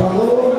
Falou!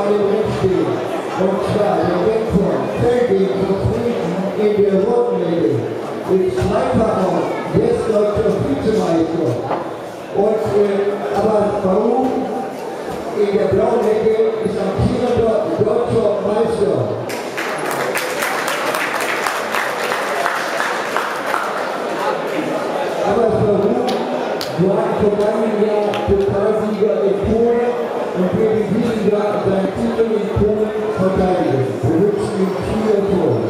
Das erste Mal im Ring stehen. Und zwar der Wettkampf Feldweg vertreten in der Rottenregel ist zweifacher westdeutscher Vizemeister. Und, äh, aber warum in der blauen in Polen verteidigen. Wir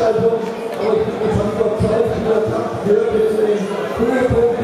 Veranstaltung, aber ich bin jetzt am Verzeichnen, höre jetzt den Höhepunkt